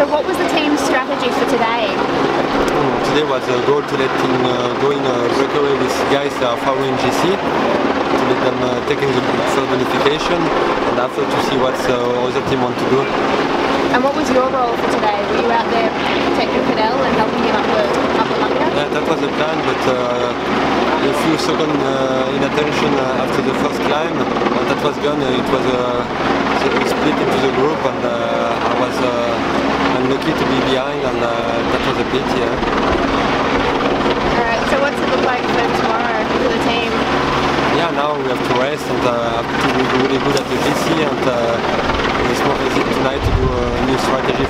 So what was the team's strategy for today? Mm, Today was a goal to let him uh, go in a breakaway with guys that are following GC, to let them uh, taking the first bonification, and after to see what the other team want to do. And what was your role for today? Were you out there protecting Cadel and helping him up the up the lumber? Yeah, that was the plan, but uh, a few seconds uh, inattention uh, after the first climb, and that was gone. Uh, it was uh, split into the group, and uh, unlucky to be behind, and uh, that was a pity. Yeah. Alright, so what's it look like for tomorrow for the team? Yeah, now we have to rest and uh, to be really good at the GC and uh, it's more easy tonight to do a new strategy